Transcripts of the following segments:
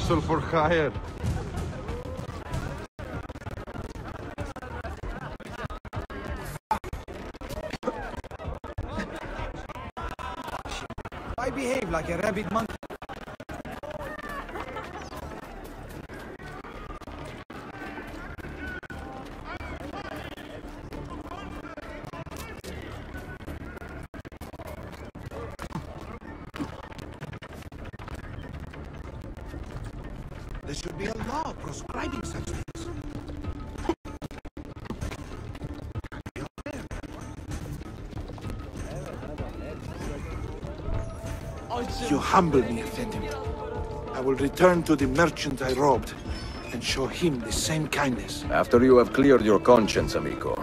For hire. You humble me, Effendim. I will return to the merchant I robbed and show him the same kindness. After you have cleared your conscience, amigo,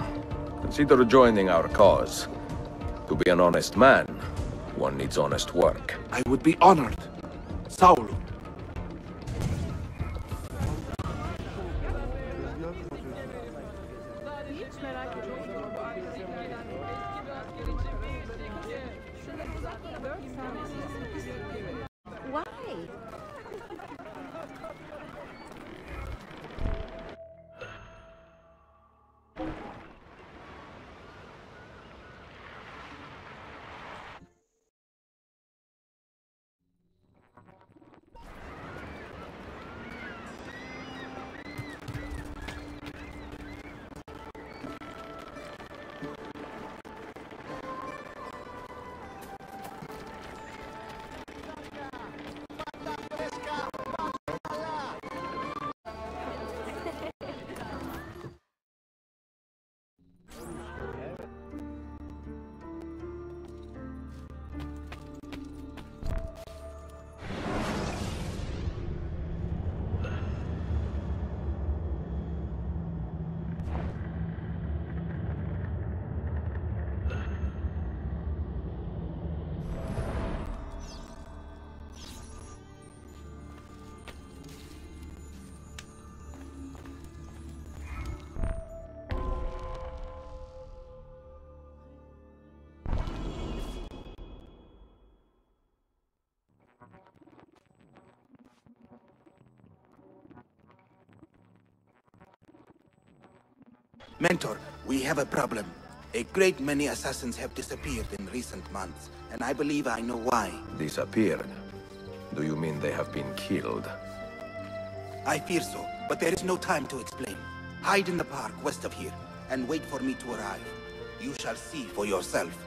consider joining our cause. To be an honest man, one needs honest work. I would be honored. Saul, Why? Mentor, we have a problem. A great many assassins have disappeared in recent months, and I believe I know why. Disappeared? Do you mean they have been killed? I fear so, but there is no time to explain. Hide in the park west of here, and wait for me to arrive. You shall see for yourself.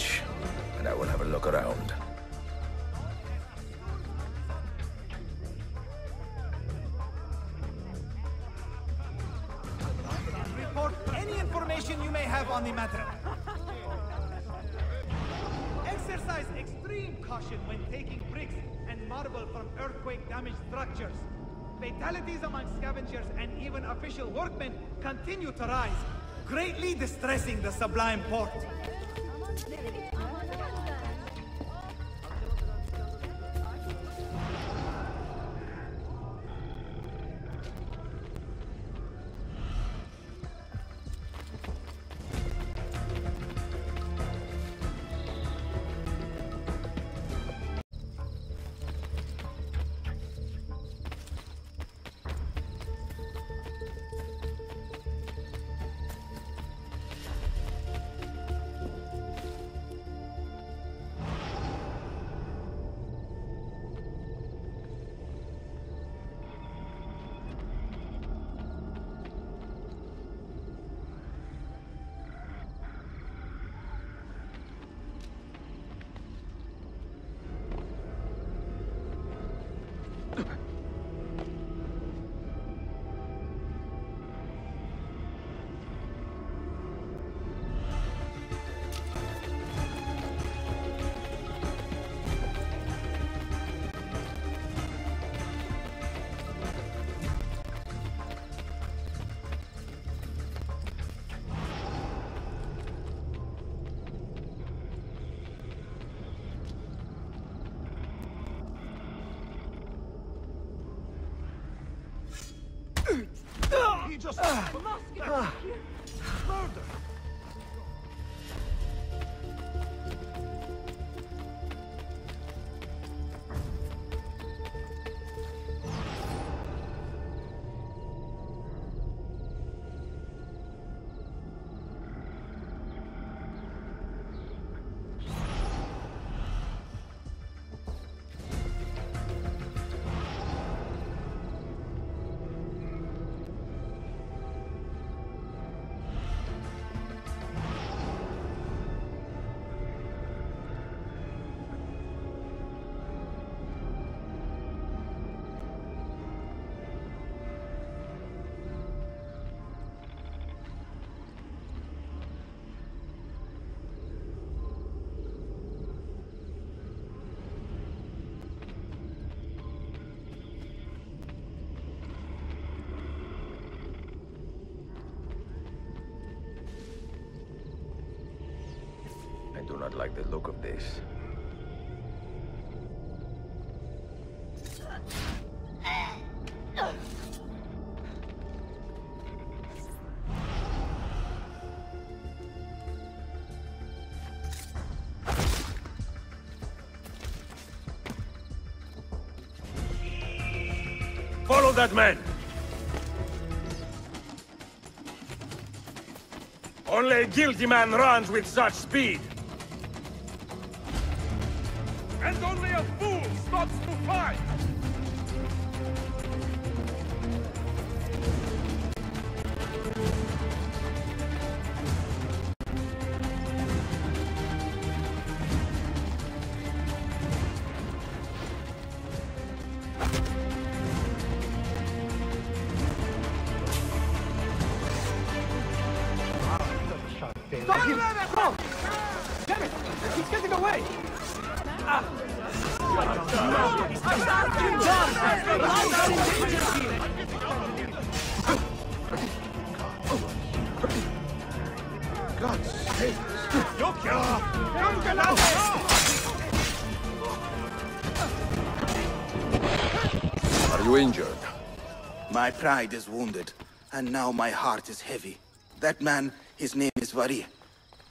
Watch, and I will have a look around. Report any information you may have on the matter. Exercise extreme caution when taking bricks and marble from earthquake-damaged structures. Fatalities among scavengers and even official workmen continue to rise, greatly distressing the Sublime Porte. Do not like the look of this. Follow that man! Only a guilty man runs with such speed! Only a fool stops to fight! Pride is wounded, and now my heart is heavy. That man, his name is Vali.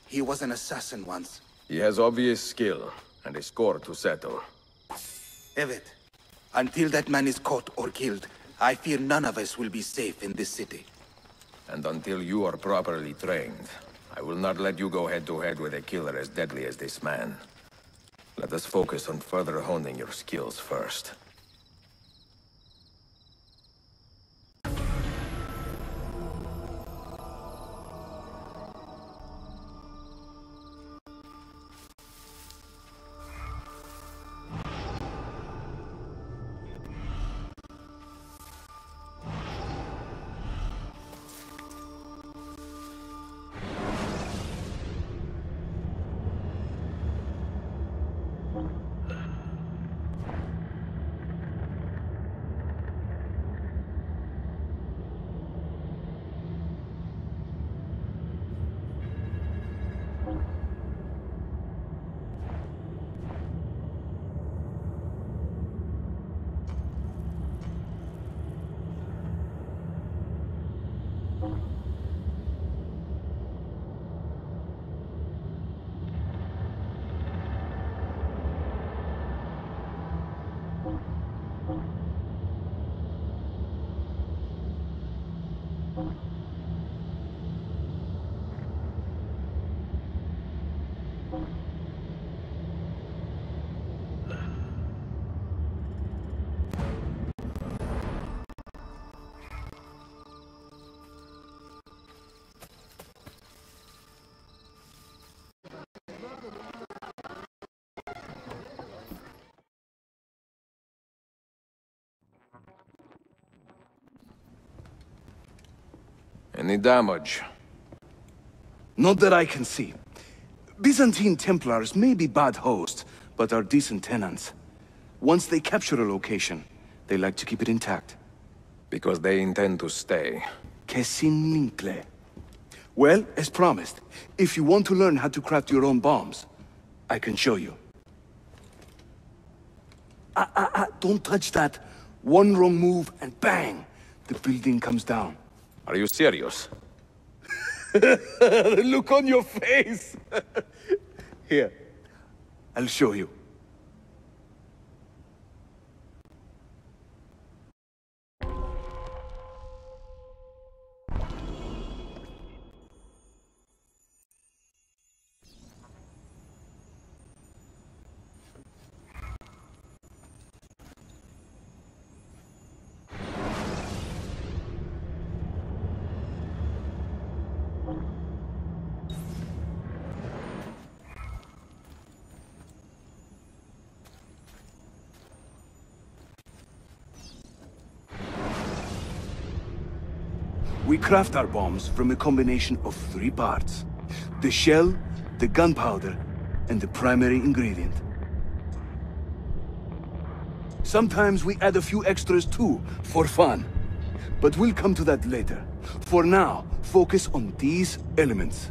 He was an assassin once. He has obvious skill, and a score to settle. Evet, until that man is caught or killed, I fear none of us will be safe in this city. And until you are properly trained, I will not let you go head-to-head with a killer as deadly as this man. Let us focus on further honing your skills first. Any damage? Not that I can see. Byzantine Templars may be bad hosts, but are decent tenants. Once they capture a location, they like to keep it intact. Because they intend to stay. Que. Well, as promised, if you want to learn how to craft your own bombs, I can show you. Ah, ah, ah, don't touch that. One wrong move and bang! The building comes down. Are you serious? Look on your face! Here, I'll show you. Craft our bombs from a combination of three parts. The shell, the gunpowder, and the primary ingredient. Sometimes we add a few extras too, for fun. But we'll come to that later. For now, focus on these elements.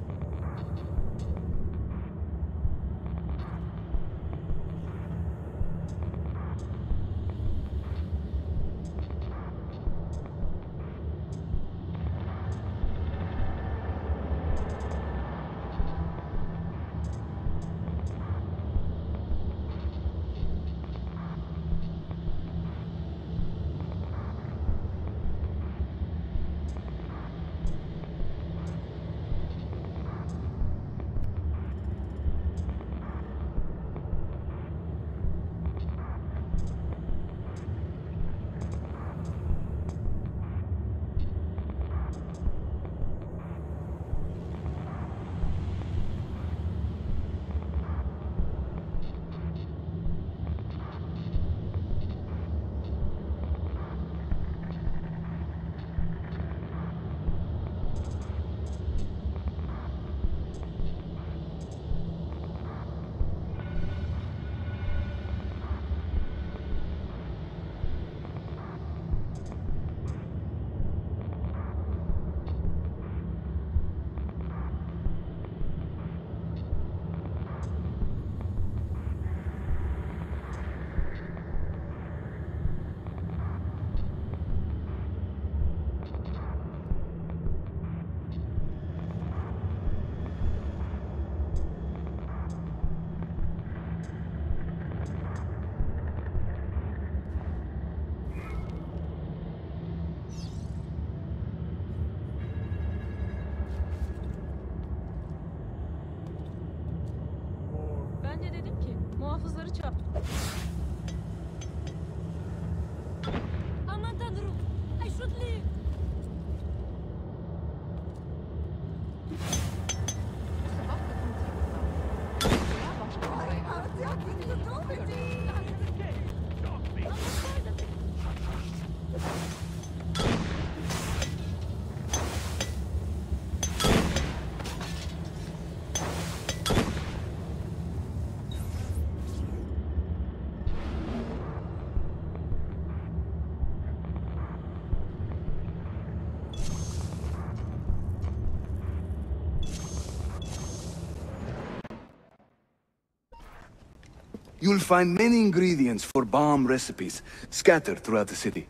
You'll find many ingredients for bomb recipes scattered throughout the city.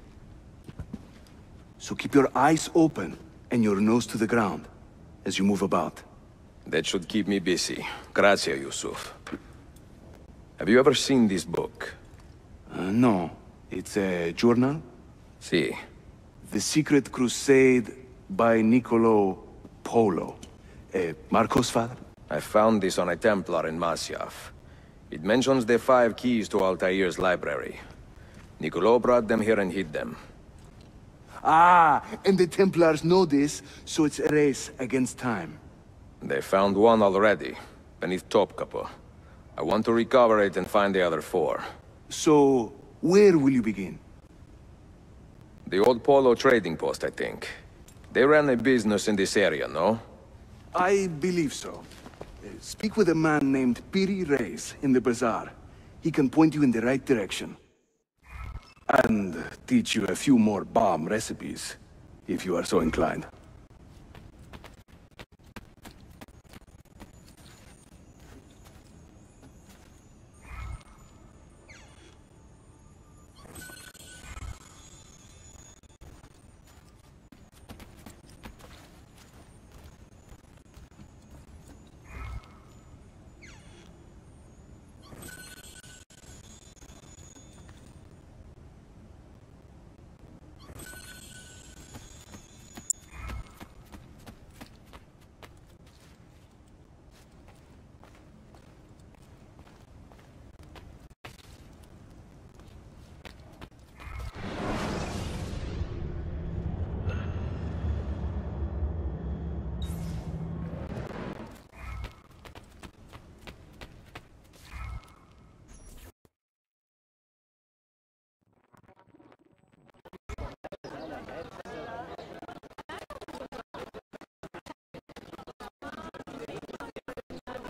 So keep your eyes open and your nose to the ground as you move about. That should keep me busy. Grazie, Yusuf. Have you ever seen this book? Uh, no, it's a journal? See. The Secret Crusade by Niccolo Polo. Uh, Marco's father? I found this on a Templar in Masyaf. It mentions the five keys to Altair's library. Niccolo brought them here and hid them. Ah, and the Templars know this, so it's a race against time. They found one already, beneath Topkapi. I want to recover it and find the other four. So, where will you begin? The old Polo trading post, I think. They ran a business in this area, no? I believe so. Speak with a man named Piri Reis in the bazaar. He can point you in the right direction. And teach you a few more bomb recipes, if you are so inclined.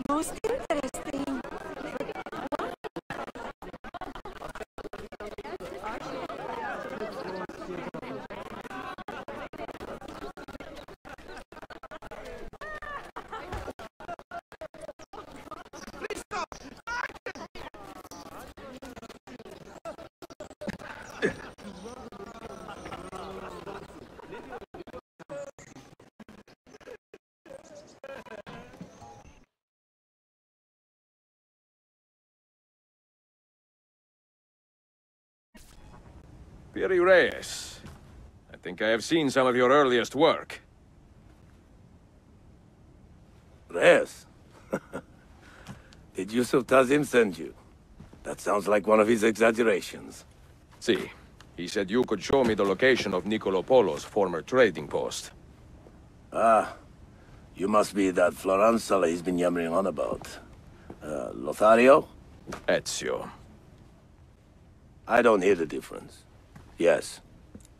Luz Piri Reis. I think I have seen some of your earliest work. Reis? Did Yusuf Tazim send you? That sounds like one of his exaggerations. See, he said you could show me the location of Niccolo Polo's former trading post. Ah, you must be that Floranzala he's been yammering on about. Uh, Lothario? Ezio. I don't hear the difference. Yes,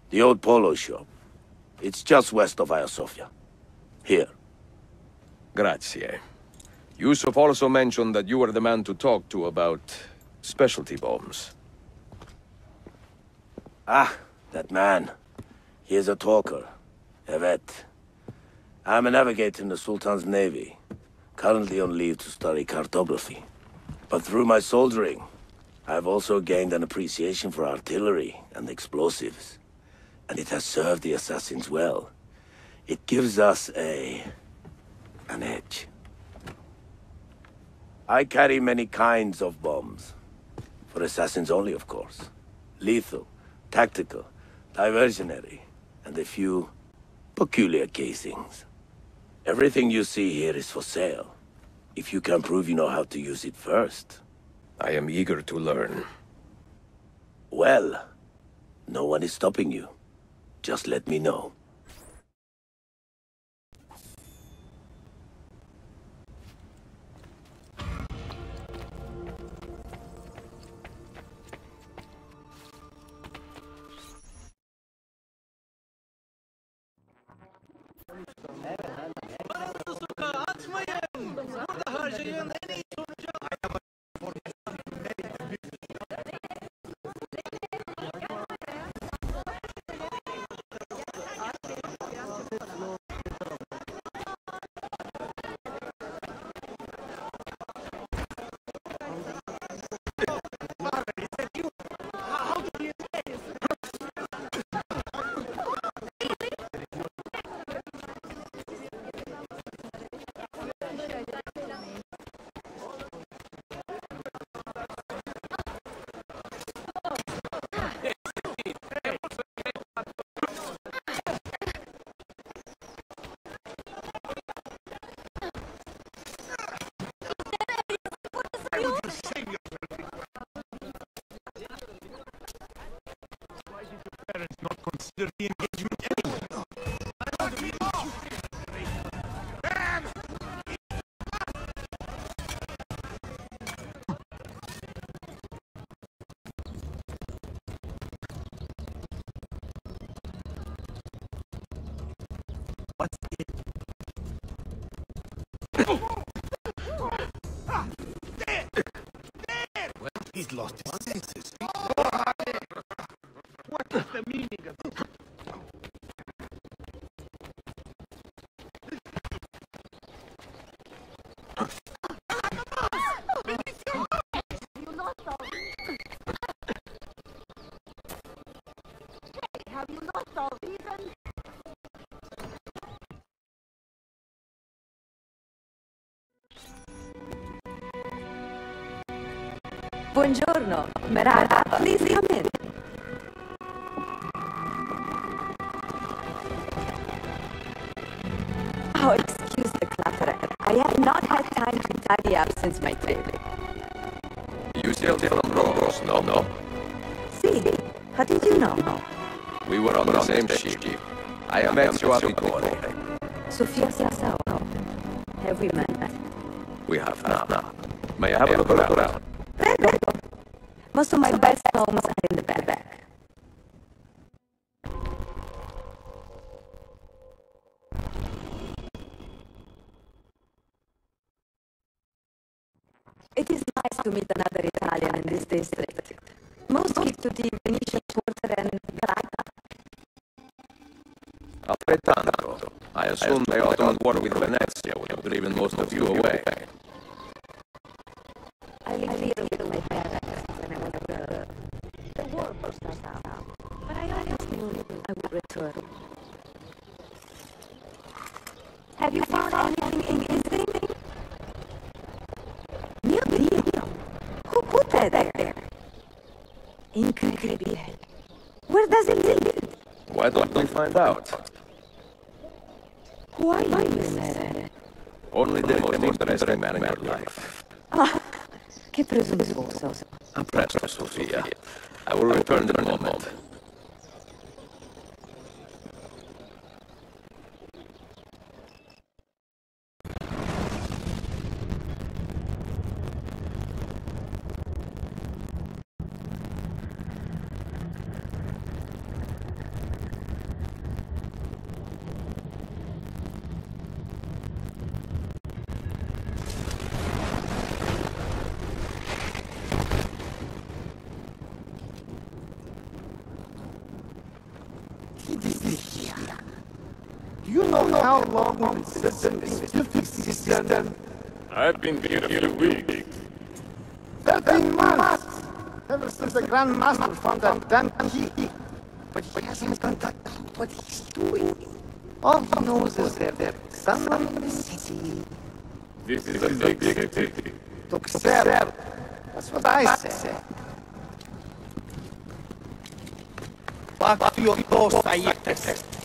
the old polo shop. It's just west of Hagia Sophia. Here. Grazie. Yusuf also mentioned that you were the man to talk to about specialty bombs. Ah, that man. He is a talker. A vet. I'm a navigator in the Sultan's navy. Currently on leave to study cartography. But through my soldiering, I've also gained an appreciation for artillery and explosives. And it has served the assassins well. It gives us a... an edge. I carry many kinds of bombs. For assassins only, of course. Lethal, tactical, diversionary, and a few peculiar casings. Everything you see here is for sale. If you can prove you know how to use it first. I am eager to learn. Well, no one is stopping you. Just let me know. you say? Parents not consider Merada. Please come in. Oh, excuse the clutter. I have not had time to tidy up since my trip. You sailed from Rhodes, no? No. See, how did you know? We were on the same ship. I am Ezio Auditore. Sofia Sassao. Have we met? We have now. May I have a look around? Prego. Most of my best homes are in the back. It is nice to meet another Italian in this district. Most keep to the Venetian Quarter and Galata. Altrettanto. I assume find out? Who are you, Mister? Only the most interesting man in your life. Ah, che presuntuoso. A presto, Sofia. I will return in a moment. Do you know how long this system is to fix this system? I've been here a few weeks. Thirteen months! Ever since the Grand Master found that damn key. But he hasn't a clue what he's doing. All he knows is that there's someone in the city. This is a big city. Tuxer. That's what I say. Back to your post, Aietes.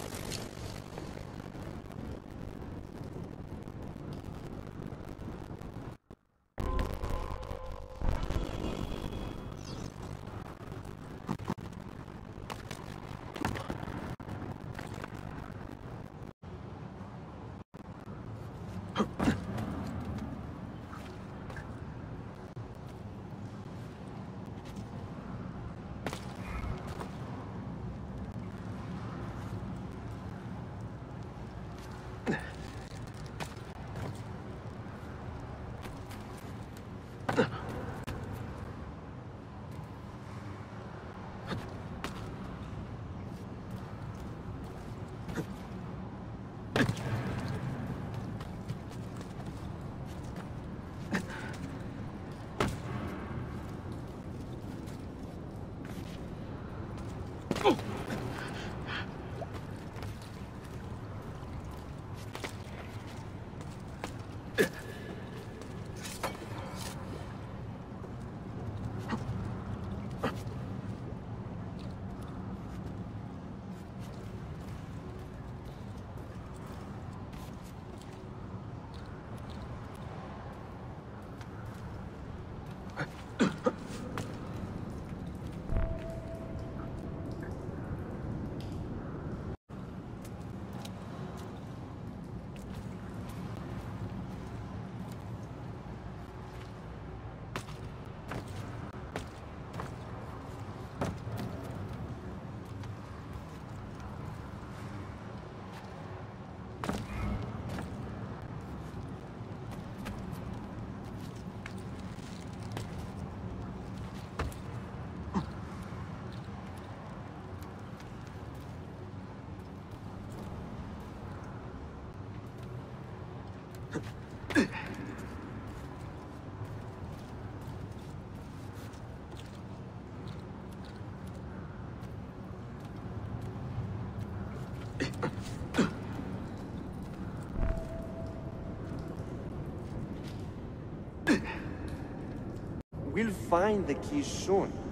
Find the keys soon.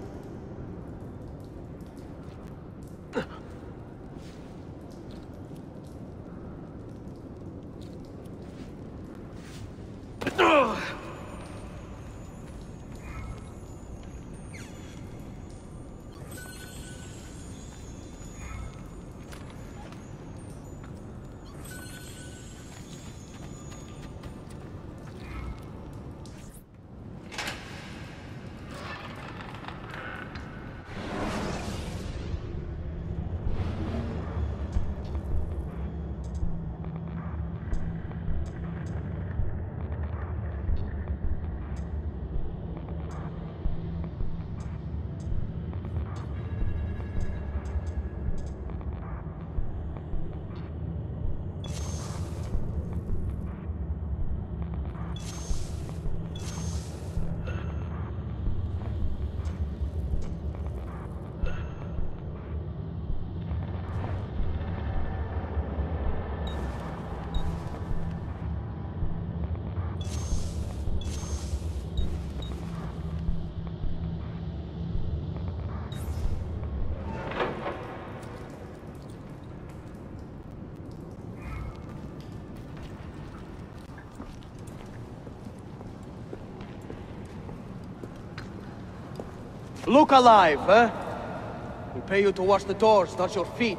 Look alive, huh? We pay you to wash the doors, not your feet.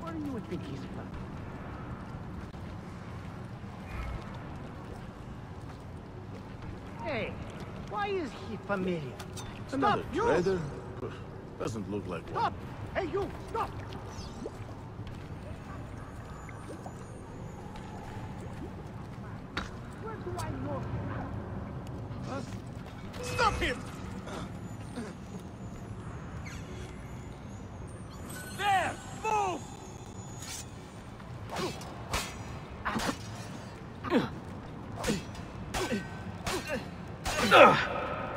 What do you think he's about? Hey, why is he familiar? Another Stop, you! trader? Doesn't look like one. Stop! Hey, you, stop! Where do I know? Huh? Stop him! There! Move!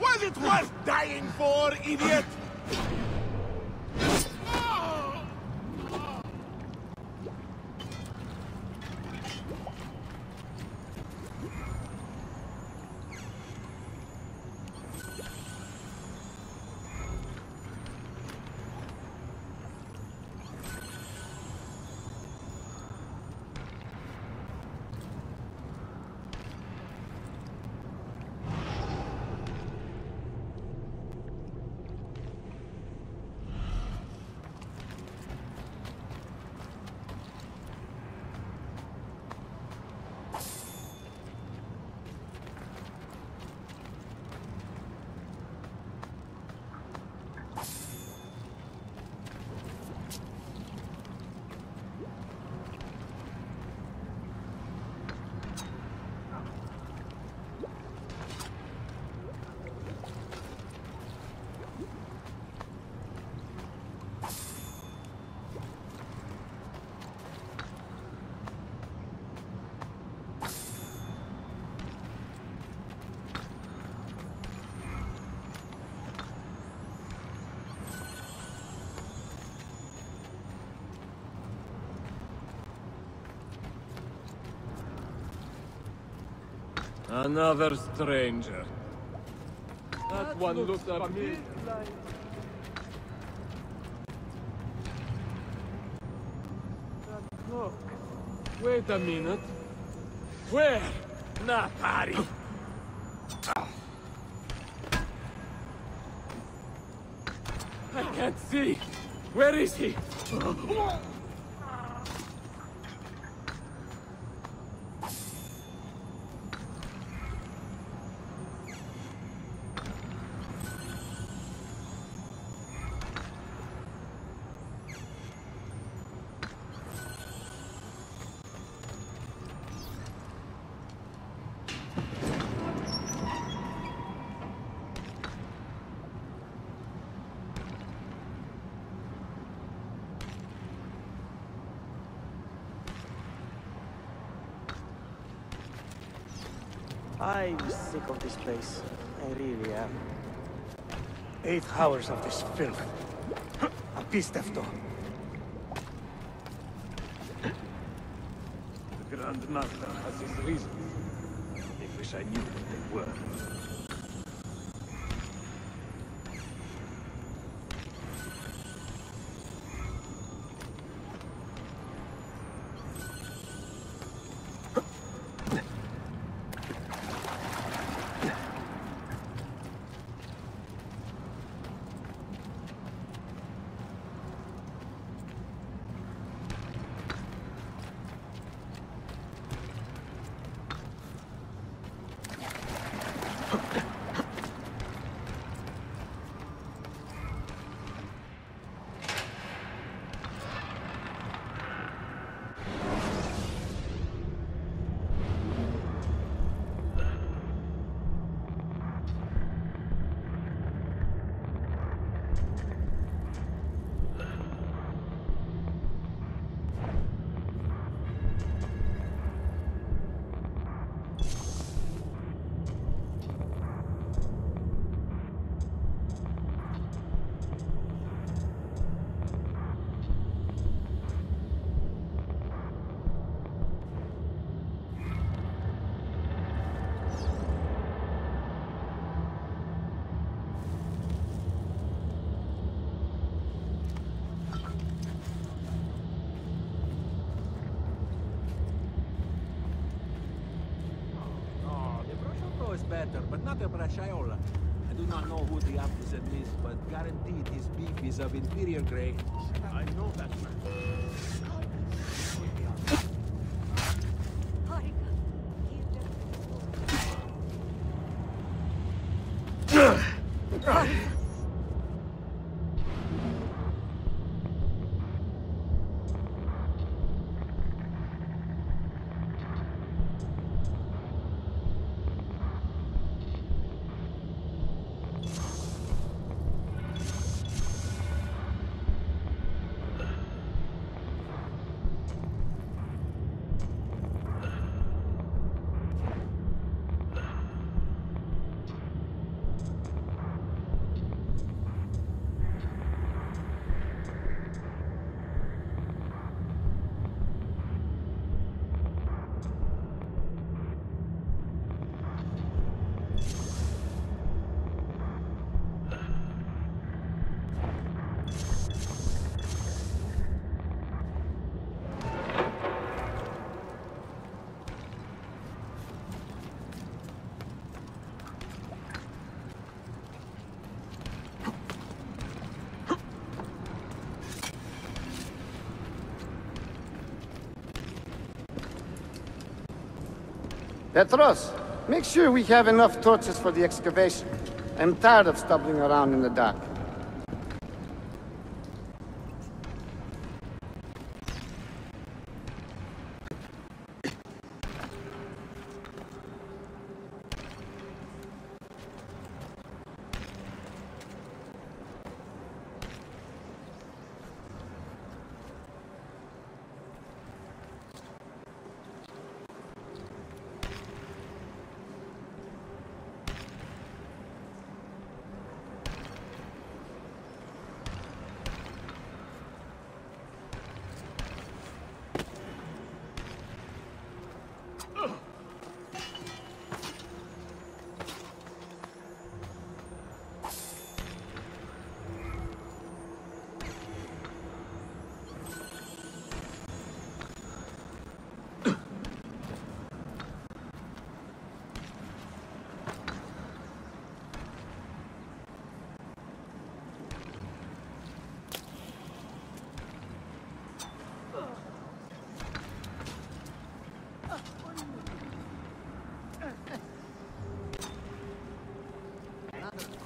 Was it worth dying for, idiot? Another stranger. That one looks a bit like... That look. Wait a minute. Where? Not party. I can't see. Where is he? Place. I really am. Eight hours of this filth. A pistefto. The Grand Master has his reasons. I wish I knew what they were. No, the prosciutto is better, bracciaiola. I do not know who the artisan is, but guaranteed his beef is of inferior grade. I know that man. Petros, make sure we have enough torches for the excavation. I'm tired of stumbling around in the dark.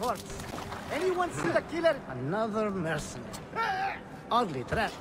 Corpse. Anyone see the killer? Another mercenary. Ugly trap.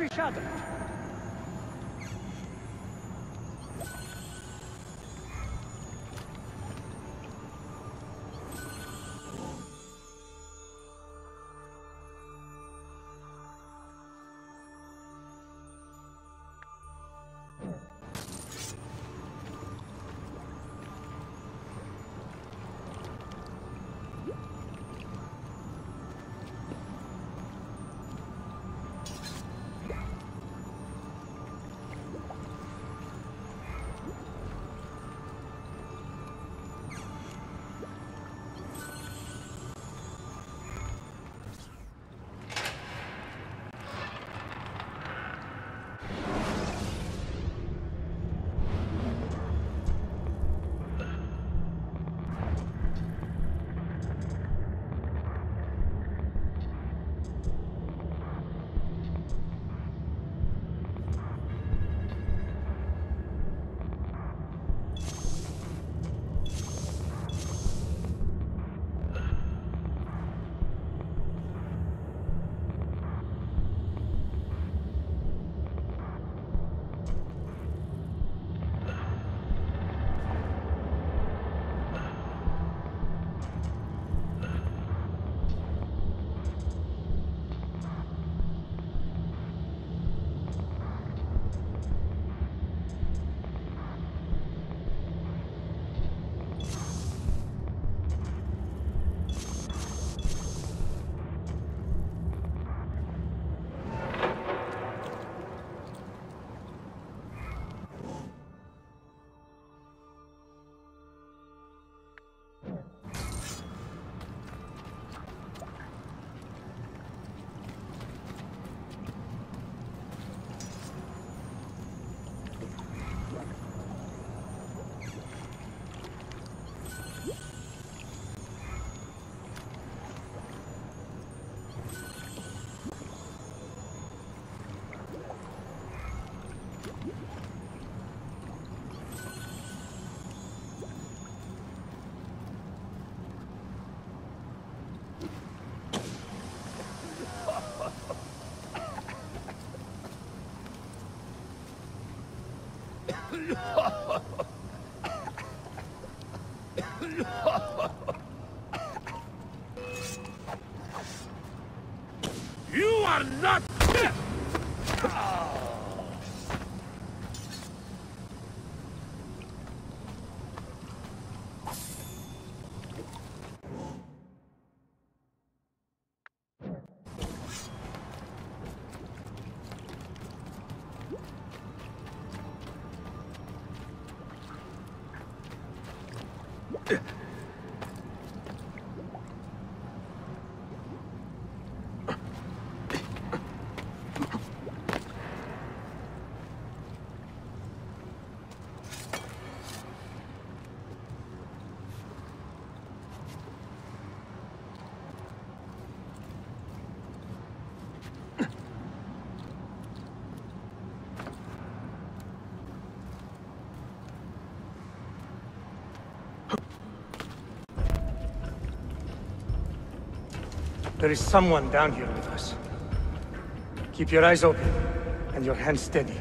Search every There is someone down here with us. Keep your eyes open, and your hands steady.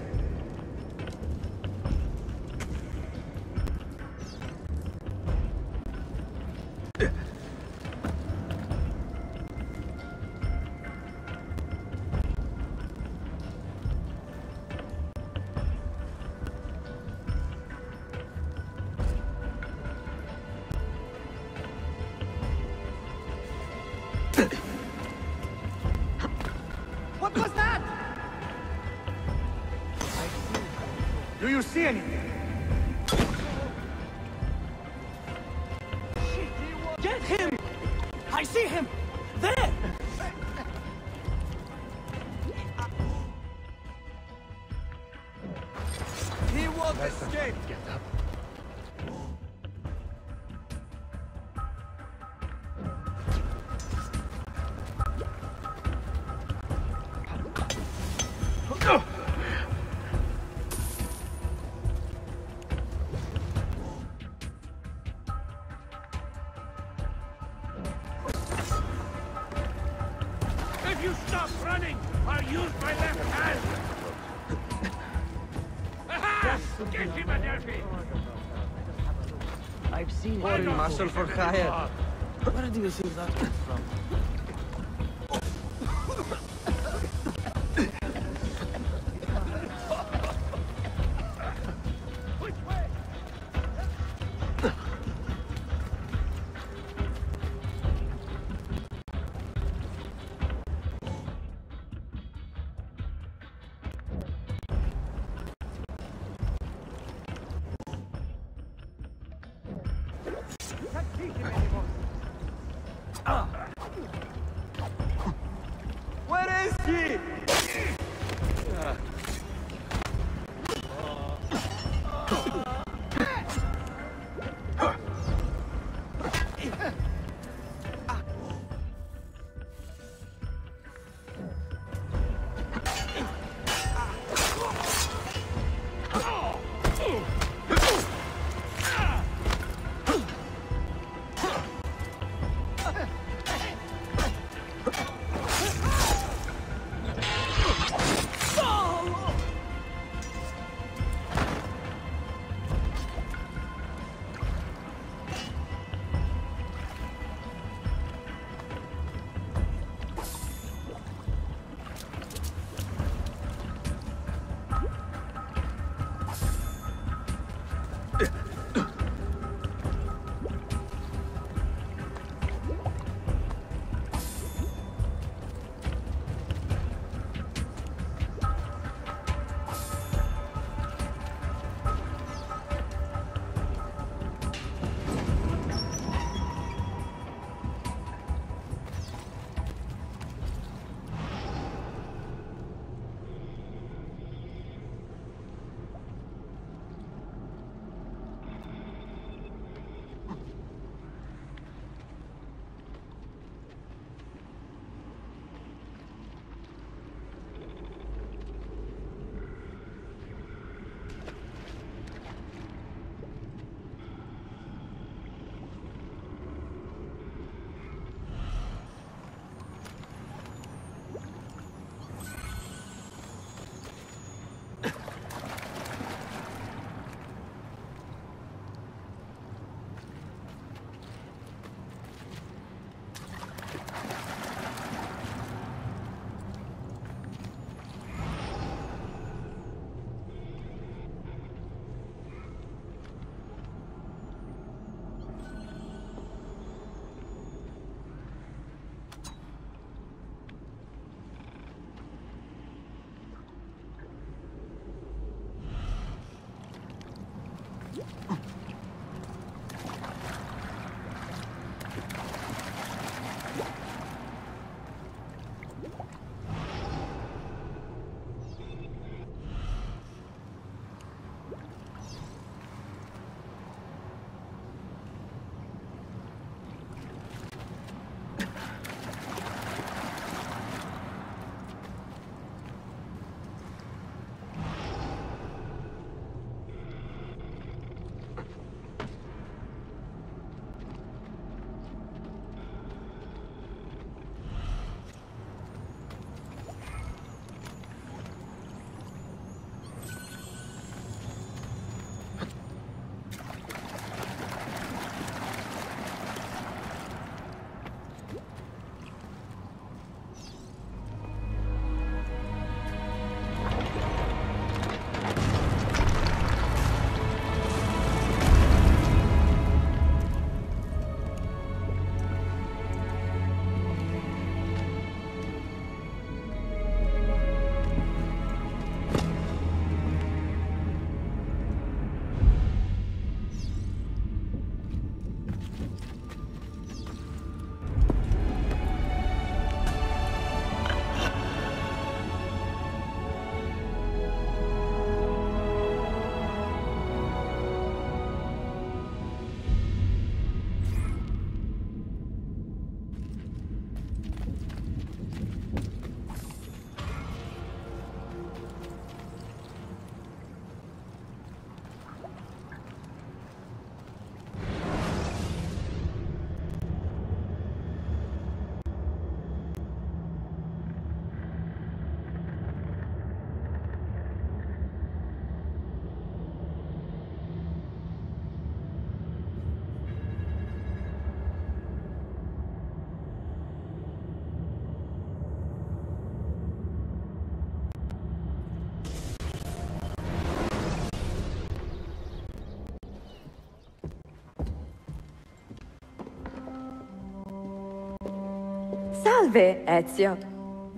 Salve, Ezio.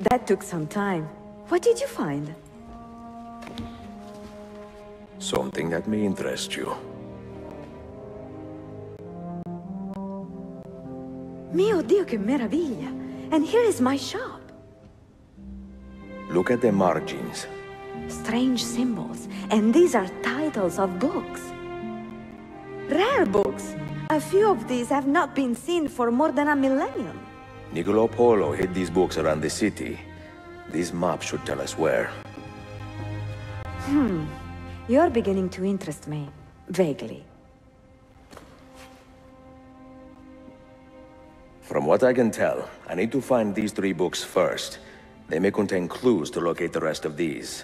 That took some time. What did you find? Something that may interest you. Mio Dio, che meraviglia! And here is my shop. Look at the margins. Strange symbols. And these are titles of books. Rare books. A few of these have not been seen for more than a millennium. Niccolo Polo hid these books around the city. This map should tell us where. Hmm. You're beginning to interest me. Vaguely. From what I can tell, I need to find these three books first. They may contain clues to locate the rest of these.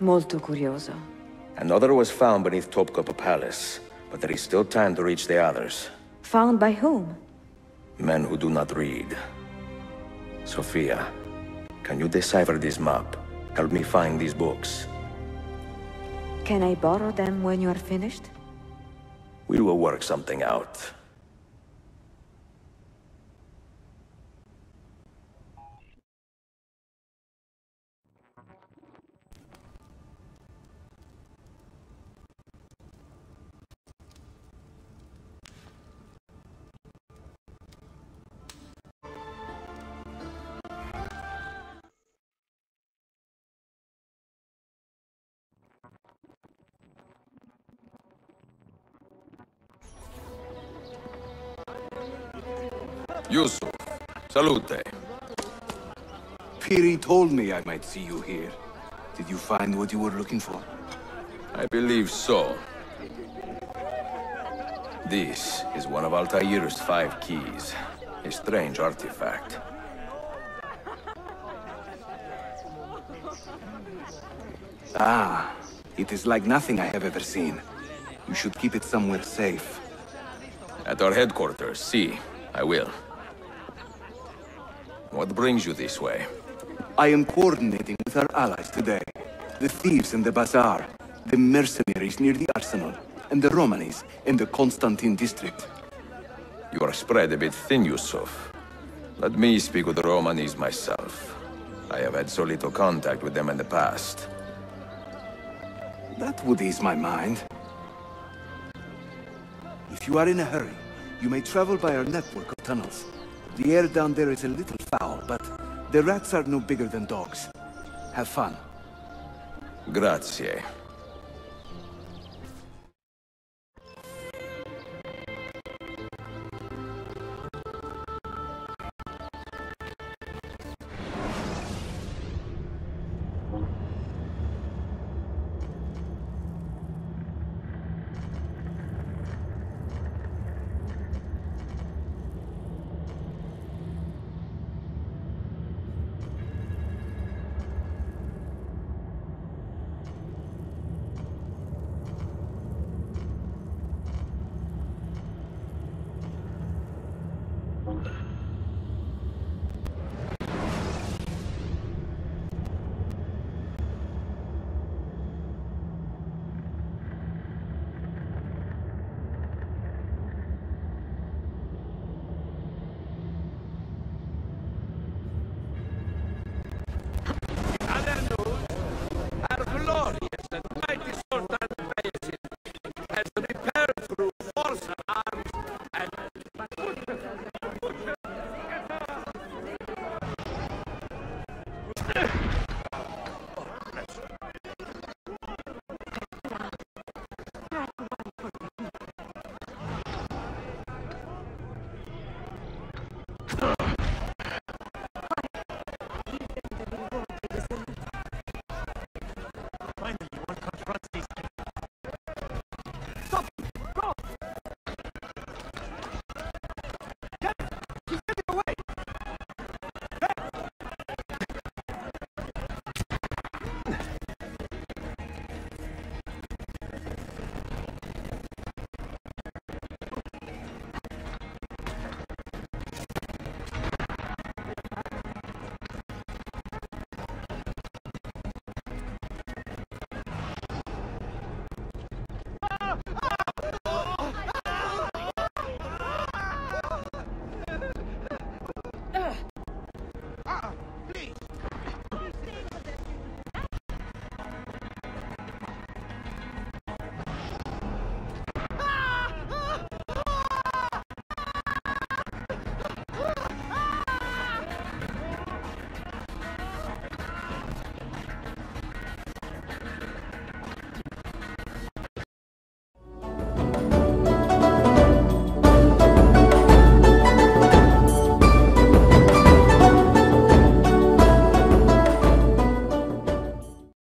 Molto curioso. Another was found beneath Topkapi Palace, but there is still time to reach the others. Found by whom? Men who do not read. Sophia, can you decipher this map? Help me find these books. Can I borrow them when you are finished? We will work something out. Yusuf, salute. Piri told me I might see you here. Did you find what you were looking for? I believe so. This is one of Altair's five keys. A strange artifact. Ah, it is like nothing I have ever seen. You should keep it somewhere safe. At our headquarters, see. I will. What brings you this way? I am coordinating with our allies today. The thieves in the bazaar, the mercenaries near the arsenal, and the Romanis in the Constantine district. You are spread a bit thin, Yusuf. Let me speak with the Romanis myself. I have had so little contact with them in the past. That would ease my mind. If you are in a hurry, you may travel by our network of tunnels. The air down there is a little foul, but the rats are no bigger than dogs. Have fun. Grazie.